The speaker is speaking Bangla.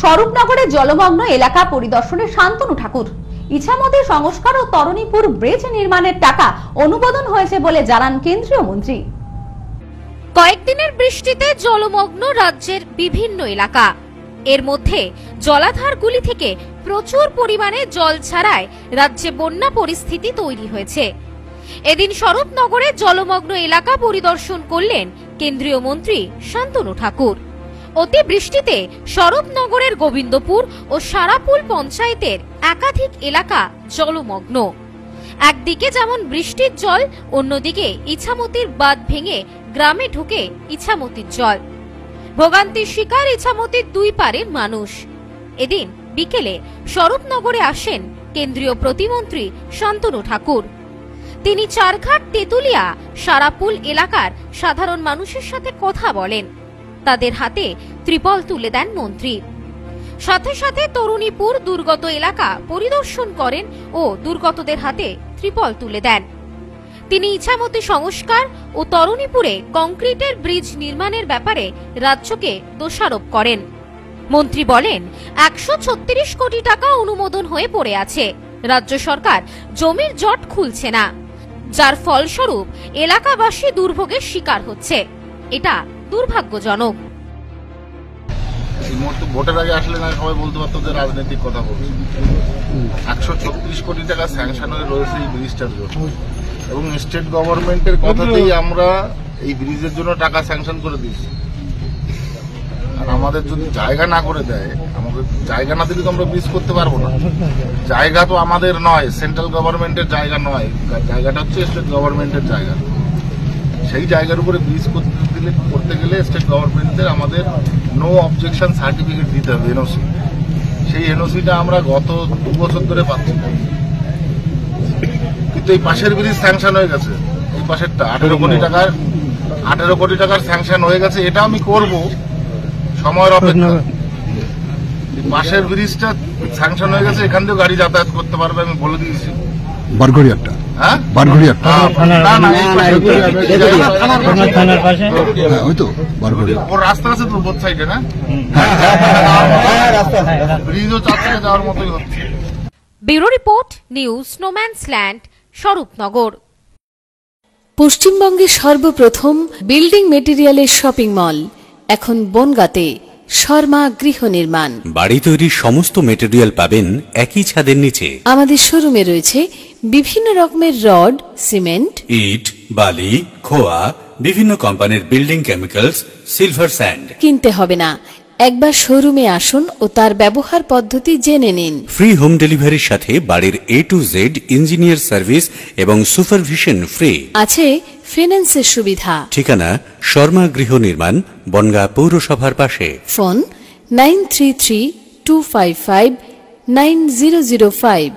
স্বরূপনগরে জলমগ্ন এলাকা পরিদর্শনে শান্তনু ঠাকুর। ইছামতি সংস্কার ও তরণীপুর ব্রিজ নির্মাণের টাকা অনুমোদন হয়েছে বলে জানান কেন্দ্রীয় মন্ত্রী। কয়েকদিনের বৃষ্টিতে জলমগ্ন রাজ্যের বিভিন্ন এলাকা। এর মধ্যে জলাধারগুলি থেকে প্রচুর পরিমাণে জল ছাড়ায় রাজ্যে বন্যা পরিস্থিতি তৈরি হয়েছে। এদিন স্বরূপনগরে জলমগ্ন এলাকা পরিদর্শন করলেন কেন্দ্রীয় মন্ত্রী শান্তনু ঠাকুর। অতি বৃষ্টিতে স্বরূপনগরের গোবিন্দপুর ও সারাপুল পঞ্চায়েতের একাধিক এলাকা জলমগ্ন। একদিকে যেমন বৃষ্টির জল, অন্যদিকে ইছামতির বাঁধ ভেঙে গ্রামে ঢুকে ইছামতির জল। ভোগান্তির শিকার ইছামতির দুই পারের মানুষ। এদিন বিকেলে স্বরূপনগরে আসেন কেন্দ্রীয় প্রতিমন্ত্রী শান্তনু ঠাকুর। তিনি চারঘাট তেতুলিয়া, সারাপুল এলাকার সাধারণ মানুষের সাথে কথা বলেন। তাদের হাতে ত্রিপল তুলে দেন মন্ত্রী। সাথে সাথে তরুণীপুর দুর্গত এলাকা পরিদর্শন করেন ও দুর্গতদের হাতে ত্রিপল তুলে দেন। তিনি ইছামতি সংস্কার ও তরুণীপুরে কংক্রিটের ব্রিজ নির্মাণের ব্যাপারে রাজ্যকে দোষারোপ করেন। মন্ত্রী বলেন, একশো ছত্রিশ কোটি টাকা অনুমোদন হয়ে পড়ে আছে। রাজ্য সরকার জমির জট খুলছে না, যার ফলস্বরূপ এলাকাবাসী দুর্ভোগের শিকার হচ্ছে। এটা দুর্ভাগ্যজনক। এই মুহূর্তে ভোটের আগে আসলে না সবাই বলতে পারতো যে রাজনৈতিক কথা বলছে একশো ছত্রিশ কোটি টাকা স্যাংশন হয়ে রয়েছে এই ব্রিজটার জন্য। এবং স্টেট গভর্নমেন্টের কথাতেই আমরা এই ব্রিজের জন্য টাকা স্যাংশন করে দিয়েছি। আর আমাদের যদি জায়গা না করে দেয় আমাদের জায়গা না দিলে তো আমরা ব্রিজ করতে পারব না। জায়গা তো আমাদের নয় সেন্ট্রাল গভর্নমেন্টের জায়গা নয়। জায়গাটা হচ্ছে স্টেট গভর্নমেন্টের জায়গা। সেই জায়গার উপরে ব্রিজ করতে দিলে করতে গেলে স্টেট গভর্নমেন্টের আমাদের নো অবজেকশন সার্টিফিকেট দিতে হবে এনওসি সেই এনওসিটা আমরা গত দু বছর ধরে পাচ্ছি। কিন্তু এই পাশের ব্রিজ স্যাংশন হয়ে গেছে। এই পাশেরটা আঠেরো কোটি টাকার আঠেরো কোটি টাকার স্যাংশন হয়ে গেছে। এটা আমি করব সময়ের অপেক্ষা। পাশের ব্রিজটা স্যাংশন হয়ে গেছে এখান দিয়েও গাড়ি যাতায়াত করতে পারবে আমি বলে দিয়েছি। বারঘড়িয়ারটা হ্যাঁ বারঘড়িয়ারটা না না এই পাশে- থানার পাশে হ্যাঁ ওই তো বারঘড়িয়া ওর রাস্তা আছে তো বোধ সাইডে না হ্যাঁ, ব্রিজও চার যাওয়ার মতোই হচ্ছে bureau report news no man's land Swarupnagar পশ্চিমবঙ্গের সর্বপ্রথম বিল্ডিং মেটেরিয়ালের শপিং মল এখন বনগাঁতে শর্মা গৃহ নির্মাণ বাড়ি তৈরির সমস্ত মেটেরিয়াল পাবেন একই ছাদের নিচে আমাদের শোরুমে রয়েছে বিভিন্ন রকমের রড সিমেন্ট ইট বালি খোয়া বিভিন্ন কোম্পানির বিল্ডিং কেমিক্যালস সিলভার স্যান্ড। কিনতে হবে না। একবার শোরুমে আসুন ও তার ব্যবহার পদ্ধতি জেনে নিন। ফ্রি হোম ডেলিভারির সাথে বাড়ির A to Z engineer service এবং সুপারভিশন ফ্রি। আছে ফিন্যান্সের সুবিধা। ঠিকানা শর্মা গৃহ নির্মাণ বনগা পৌরসভার পাশে। Phone nine three three two five five nine zero zero five.